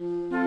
Mm-hmm.